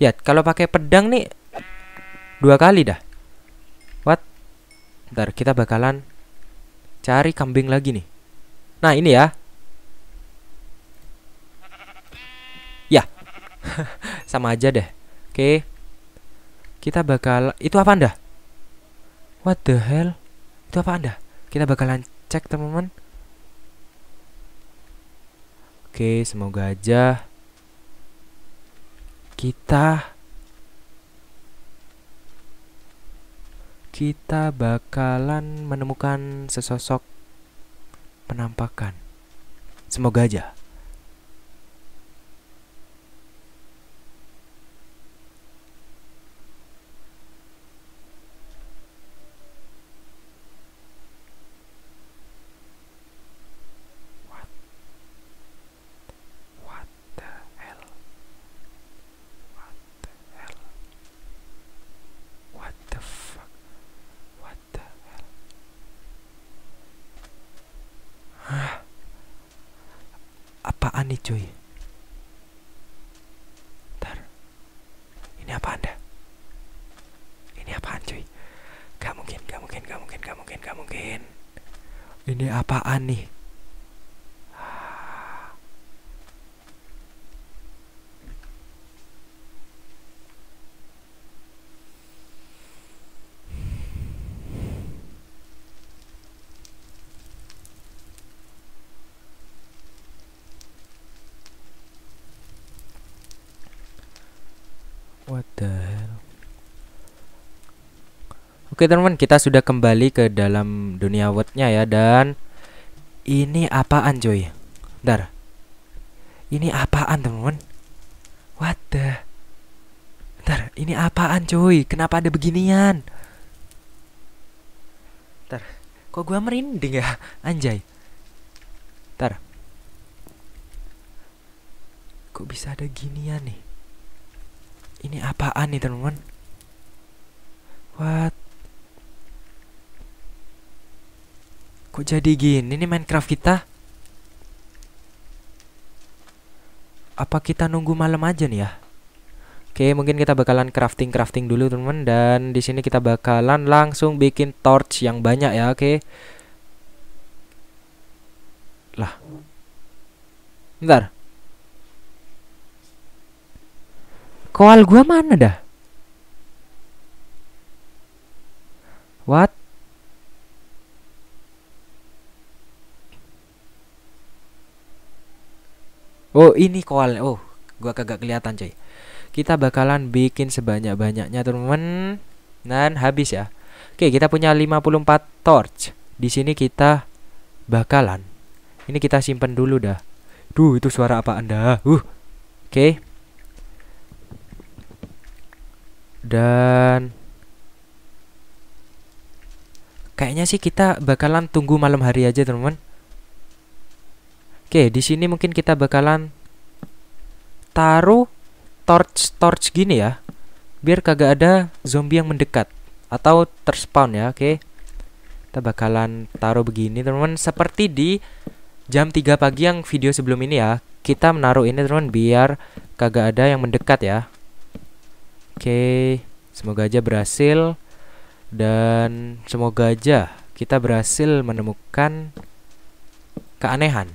Ya, kalau pakai pedang nih dua kali dah. What? Ntar kita bakalan cari kambing lagi nih. Nah, ini ya. Ya. Sama aja deh. Oke. Kita bakal itu apa Anda? What the hell? Itu apa Anda? Kita bakalan cek, teman-teman. Oke, semoga aja kita kita bakalan menemukan sesosok penampakan. Semoga aja. What the hell? What the hell? What the fuck? What the hell? Hah? Apaan nih cuy? Ntar Ini apa anda? Ini apaan cuy? Gak mungkin, gak mungkin, gak mungkin, gak mungkin, gak mungkin Ini apaan nih? What the hell? Oke teman-teman, kita sudah kembali ke dalam dunia wordnya ya dan ini apaan coy? Bentar. Ini apaan teman-teman? What the? Bentar, ini apaan coy? Kenapa ada beginian? Bentar, kok gua merinding ya? Anjay. Bentar. Kok bisa ada ginian nih? Ini apaan nih teman-teman? What? Kok jadi gini nih Minecraft kita? Apa kita nunggu malam aja nih ya? Oke, mungkin kita bakalan crafting-crafting dulu teman-teman dan di sini kita bakalan langsung bikin torch yang banyak ya, oke. Lah. Bentar. Koal gua mana dah? What? Oh, ini koal. Oh, gua kagak kelihatan, coy. Kita bakalan bikin sebanyak-banyaknya, teman-teman. Dan habis ya. Oke, kita punya 54 torch. Di sini kita bakalan. Ini kita simpen dulu dah. Duh, itu suara apa Anda? Uh. Oke. Dan kayaknya sih kita bakalan tunggu malam hari aja, teman-teman. Oke, di sini mungkin kita bakalan taruh torch torch gini ya. Biar kagak ada zombie yang mendekat atau terspawn ya, oke. Kita bakalan taruh begini, teman-teman, seperti di jam 3 pagi yang video sebelum ini ya. Kita menaruh ini, teman-teman, biar kagak ada yang mendekat ya. Oke, semoga aja berhasil dan semoga aja kita berhasil menemukan keanehan.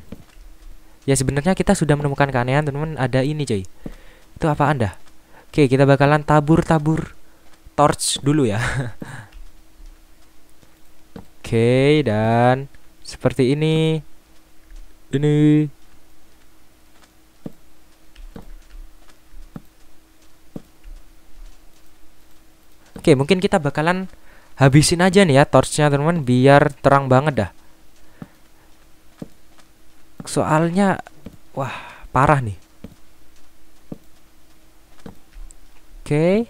Ya sebenarnya kita sudah menemukan keanehan, teman-teman. Ada ini, coy. Itu apa Anda? Oke, kita bakalan tabur-tabur torch dulu ya. Oke, dan seperti ini. Ini Oke, mungkin kita bakalan habisin aja nih ya torchnya teman-teman biar terang banget dah. Soalnya wah, parah nih. Oke.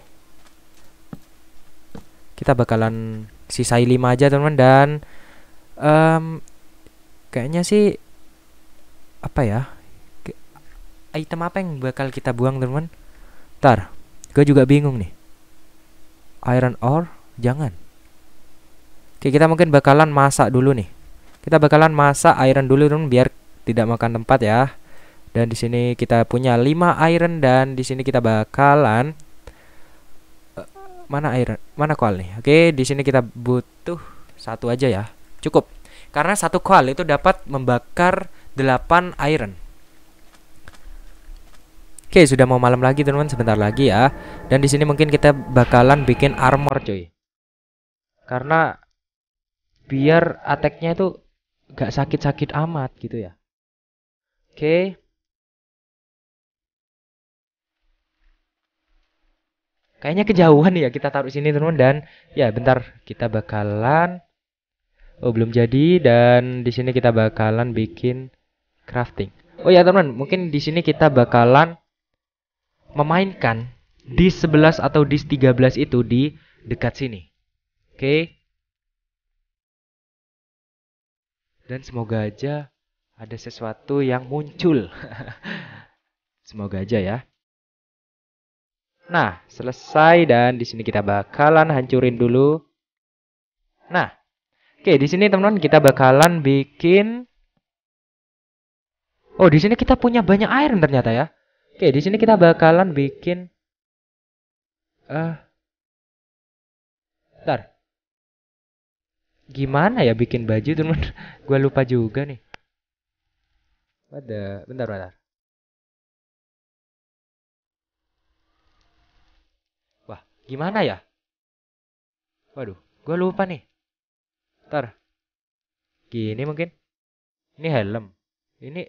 Kita bakalan sisai 5 aja teman-teman dan um, kayaknya sih apa ya? Item apa yang bakal kita buang teman-teman? Ntar, gue juga bingung nih. Iron ore? Jangan. Oke, kita mungkin bakalan masak dulu nih. Kita bakalan masak iron dulu teman biar tidak makan tempat ya. Dan di sini kita punya 5 iron dan di sini kita bakalan mana iron? Mana coal nih? Oke, di sini kita butuh satu aja ya. Cukup. Karena satu coal itu dapat membakar 8 iron. Oke, sudah mau malam lagi teman-teman, sebentar lagi ya. Dan di sini mungkin kita bakalan bikin armor, cuy. Karena biar attack-nya itu gak sakit-sakit amat gitu ya. Oke. Kayaknya kejauhan ya kita taruh sini teman-teman dan ya bentar kita bakalan Oh belum jadi dan di sini kita bakalan bikin crafting. Oh ya teman, mungkin di sini kita bakalan memainkan di 11 atau di 13 itu di dekat sini. Oke. Okay. Dan semoga aja ada sesuatu yang muncul. semoga aja ya. Nah, selesai dan di sini kita bakalan hancurin dulu. Nah, oke di sini teman-teman kita bakalan bikin. Oh, di sini kita punya banyak iron ternyata ya. Oke, di sini kita bakalan bikin eh uh, Bentar. Gimana ya bikin baju, teman? Gua lupa juga nih. Ada, bentar, bentar. Wah, gimana ya? Waduh, gua lupa nih. Bentar. Gini mungkin. Ini helm. Ini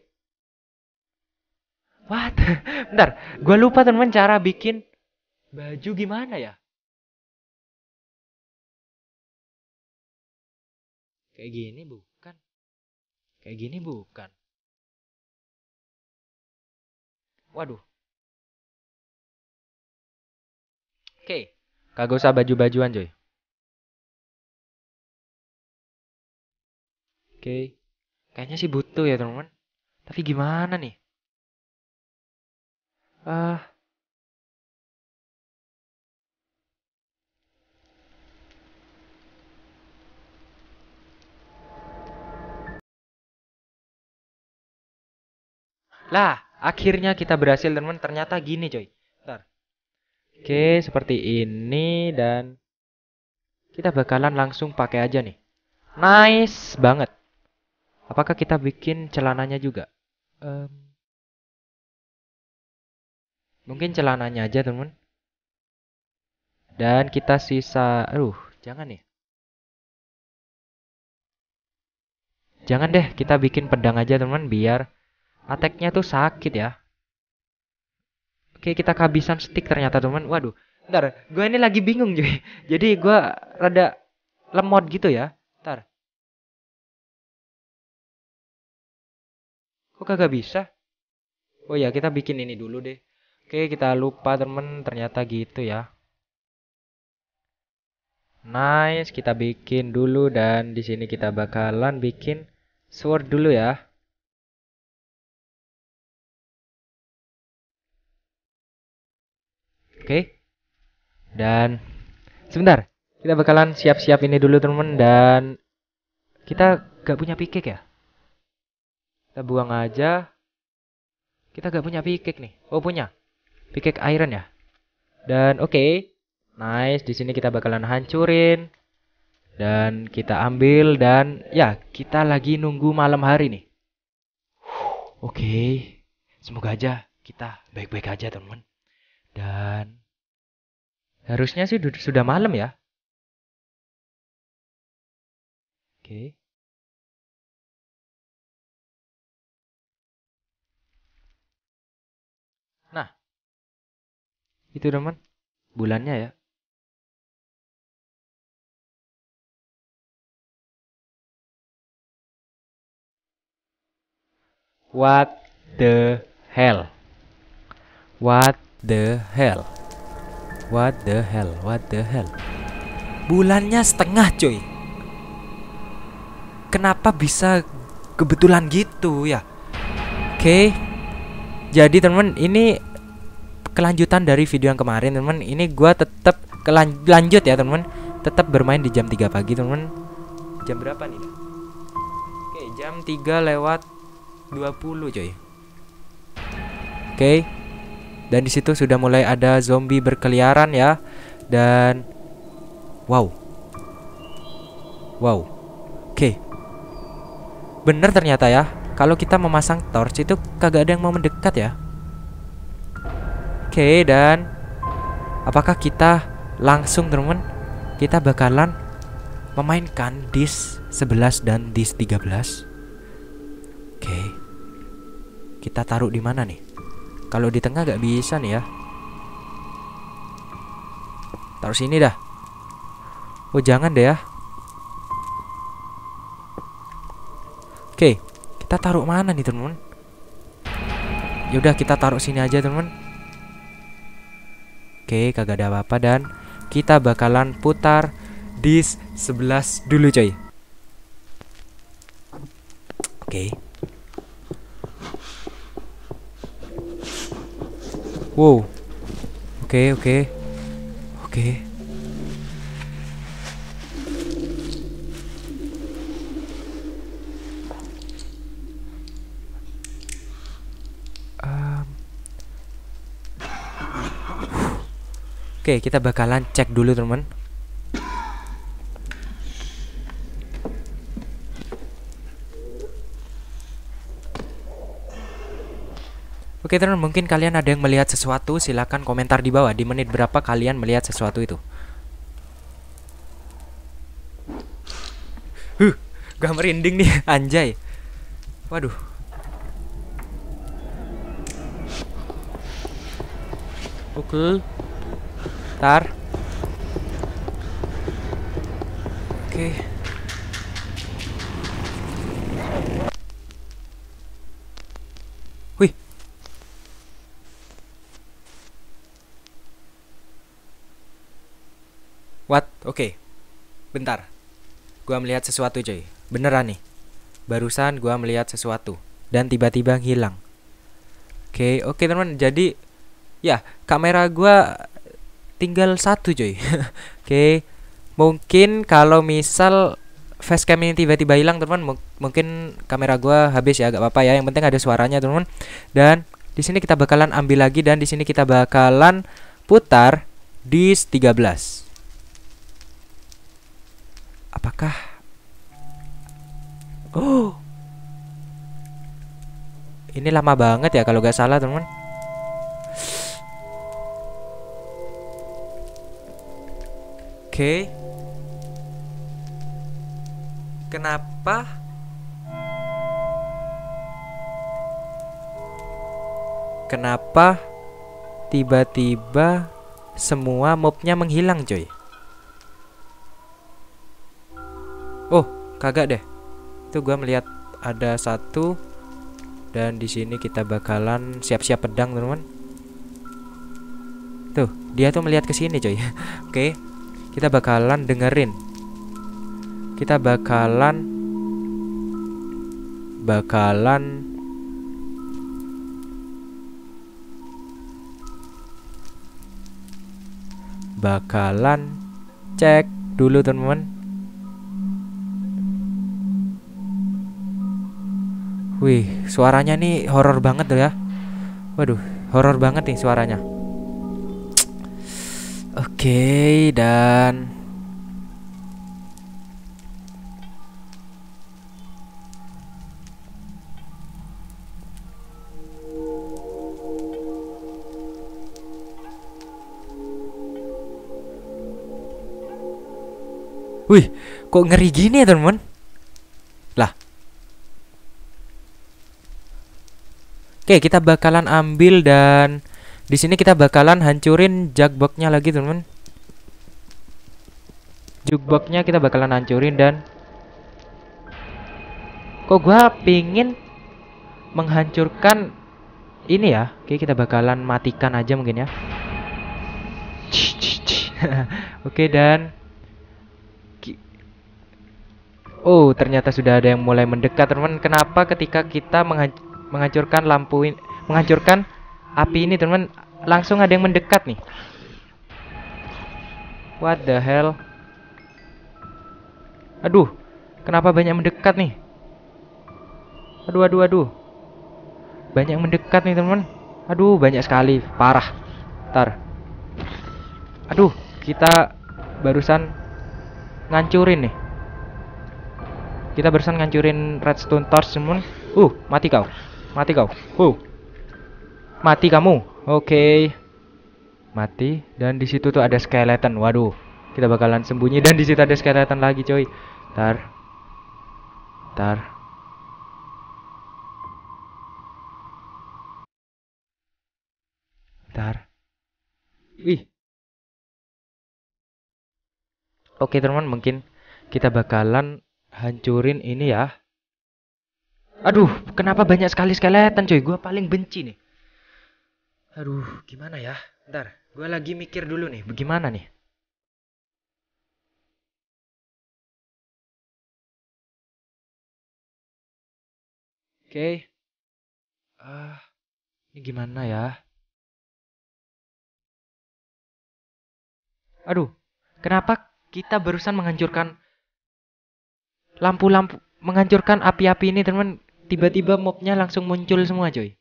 What? Bentar, gue lupa teman cara bikin baju gimana ya? Kayak gini bukan? Kayak gini bukan? Waduh. Oke, kagak usah baju-bajuan coy. Oke, kayaknya sih butuh ya teman-teman. Tapi gimana nih? Ah. Lah, akhirnya kita berhasil teman-teman. Ternyata gini coy. Bentar. Oke, seperti ini dan kita bakalan langsung pakai aja nih. Nice banget. Apakah kita bikin celananya juga? Um, Mungkin celananya aja teman. Dan kita sisa, aduh, jangan nih. Jangan deh, kita bikin pedang aja teman biar attacknya tuh sakit ya. Oke, kita kehabisan stick ternyata teman. Waduh, ntar, gue ini lagi bingung jadi. Jadi gue rada lemot gitu ya. Ntar. Kok kagak bisa? Oh ya, kita bikin ini dulu deh. Oke, kita lupa temen, ternyata gitu ya. Nice, kita bikin dulu dan di sini kita bakalan bikin sword dulu ya. Oke. Dan sebentar, kita bakalan siap-siap ini dulu temen dan kita gak punya pikik ya. Kita buang aja. Kita gak punya pikik nih. Oh punya pickaxe iron ya. Dan oke, okay, nice. Di sini kita bakalan hancurin dan kita ambil dan ya kita lagi nunggu malam hari nih. Oke, okay. semoga aja kita baik-baik aja teman. Dan harusnya sih sudah malam ya. Oke. Okay. Itu teman, bulannya ya. What the hell? What the hell? What the hell? What the hell? Bulannya setengah, coy. Kenapa bisa kebetulan gitu ya? Oke. Okay. Jadi teman, ini kelanjutan dari video yang kemarin teman ini gue tetap lanjut ya teman tetap bermain di jam 3 pagi teman jam berapa nih oke jam 3 lewat 20 coy oke dan di situ sudah mulai ada zombie berkeliaran ya dan wow. Wow. Oke. Bener ternyata ya. Kalau kita memasang torch itu kagak ada yang mau mendekat ya. Oke, dan apakah kita langsung teman kita bakalan memainkan dis 11 dan dis 13? Oke. Kita taruh di mana nih? Kalau di tengah gak bisa nih ya. Taruh sini dah. Oh, jangan deh ya. Oke, kita taruh mana nih, teman-teman? Yaudah, kita taruh sini aja, teman-teman. Oke, kagak ada apa-apa dan kita bakalan putar dis 11 dulu, coy. Oke. Wow. Oke, oke. Oke. Um. Oke, kita bakalan cek dulu, teman. Oke teman, mungkin kalian ada yang melihat sesuatu, silahkan komentar di bawah di menit berapa kalian melihat sesuatu itu. Huh, gak merinding nih, anjay. Waduh. Oke. Tar. Oke. Wih, What? Oke. Bentar. Gua melihat sesuatu, coy. Beneran nih. Barusan gua melihat sesuatu dan tiba-tiba hilang. Oke, oke teman. Jadi ya, kamera gua tinggal satu, coy. oke. Mungkin kalau misal facecam ini tiba-tiba hilang, teman, mung- mungkin kamera gua habis ya, gak apa-apa ya. Yang penting ada suaranya, teman. Dan di sini kita bakalan ambil lagi dan di sini kita bakalan putar dis 13 apakah? Oh. Ini lama banget ya kalau gak salah teman oke. Kenapa? Kenapa tiba-tiba semua mobnya menghilang coy Oh, kagak deh. Itu gua melihat ada satu dan di sini kita bakalan siap-siap pedang, teman-teman. Tuh, dia tuh melihat ke sini, coy. Oke. Kita bakalan dengerin. Kita bakalan bakalan bakalan cek dulu, teman-teman. Wih, suaranya nih horor banget ya. Waduh, horor banget nih suaranya. Oke, dan Wih, kok ngeri gini ya, teman-teman? Lah, Oke, kita bakalan ambil dan di sini kita bakalan hancurin jukeboxnya lagi, teman. Jukeboxnya kita bakalan hancurin dan kok gua pingin menghancurkan ini ya. Oke, kita bakalan matikan aja mungkin ya. Oke, dan Oh, ternyata sudah ada yang mulai mendekat, teman. Kenapa ketika kita menghancurkan lampu ini, menghancurkan api ini teman langsung ada yang mendekat nih. What the hell? Aduh kenapa banyak mendekat nih? Aduh aduh aduh. Banyak mendekat nih teman aduh banyak sekali. Parah. Tar aduh kita barusan ngancurin nih. Kita barusan ngancurin redstone torch semua. Uh, mati kau. Mati kau. Uh. Mati kamu. Oke. Mati dan di situ tuh ada skeleton. Waduh. Kita bakalan sembunyi dan di situ ada skeleton lagi, coy. Tar. Tar. Tar. Wih. Oke, teman, mungkin kita bakalan hancurin ini ya. Aduh, kenapa banyak sekali skeleton, coy? Gua paling benci nih. Aduh, gimana ya? Ntar, gua lagi mikir dulu nih, bagaimana nih? Oke. Ah, ini gimana ya? Aduh, kenapa kita barusan menghancurkan lampu-lampu, menghancurkan api-api ini, teman? Tiba-tiba mobnya langsung muncul semua, coy.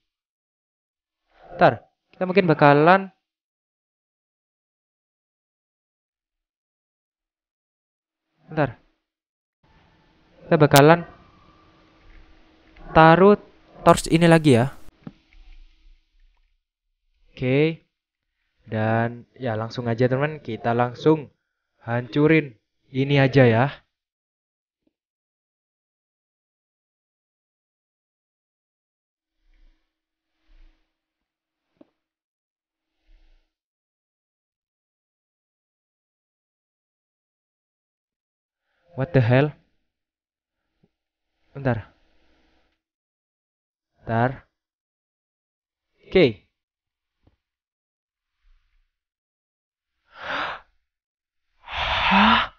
Ntar, kita mungkin bakalan Ntar. Kita bakalan taruh torch ini lagi ya. Oke. Dan ya langsung aja teman, kita langsung hancurin ini aja ya. What the hell? Bentar. Bentar. Oke. Hah?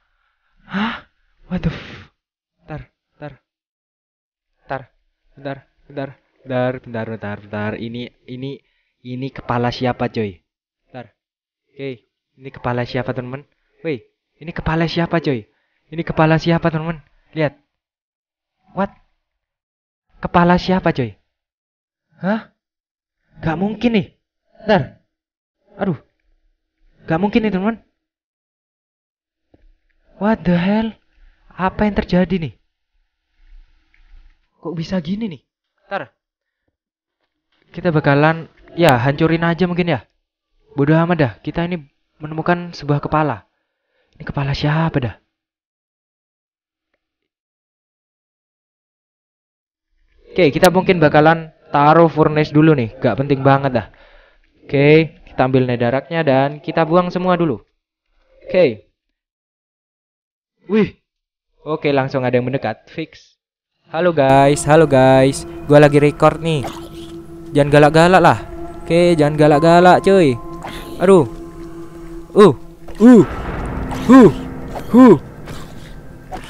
Hah? What the f... Bentar, bentar. Bentar, bentar, bentar. Bentar, bentar, bentar, bentar. Ini, ini, ini kepala siapa, coy? Bentar. Oke, ini kepala siapa, teman? Woi, ini kepala siapa, coy? Ini kepala siapa, teman? Lihat. What? Kepala siapa, coy? Hah? Gak mungkin nih. Bentar. Aduh. Gak mungkin nih, teman. What the hell? Apa yang terjadi nih? Kok bisa gini nih? Ntar. Kita bakalan ya hancurin aja mungkin ya. Bodoh amat dah. Kita ini menemukan sebuah kepala. Ini kepala siapa dah? Oke, kita mungkin bakalan taruh furnace dulu nih. Gak penting banget dah. Oke, kita ambil nedaraknya dan kita buang semua dulu. Oke. Wih. Oke, langsung ada yang mendekat. Fix. Halo guys, halo guys. Gua lagi record nih. Jangan galak-galak lah. Oke, jangan galak-galak, cuy. Aduh. Uh. Uh. Huh. Huh.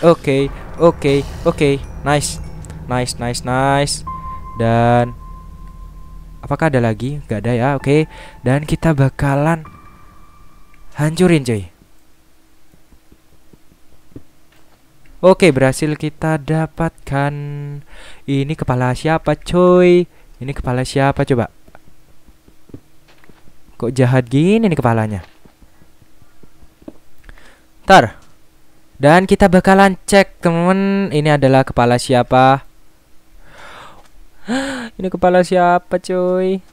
Oke, oke, oke. Nice. Nice, nice, nice. Dan apakah ada lagi? Gak ada ya. Oke. Dan kita bakalan hancurin, cuy. Oke, berhasil kita dapatkan. Ini kepala siapa, coy? Ini kepala siapa coba? Kok jahat gini nih kepalanya? Ntar. Dan kita bakalan cek, temen. Ini adalah kepala siapa? ini kepala siapa, coy?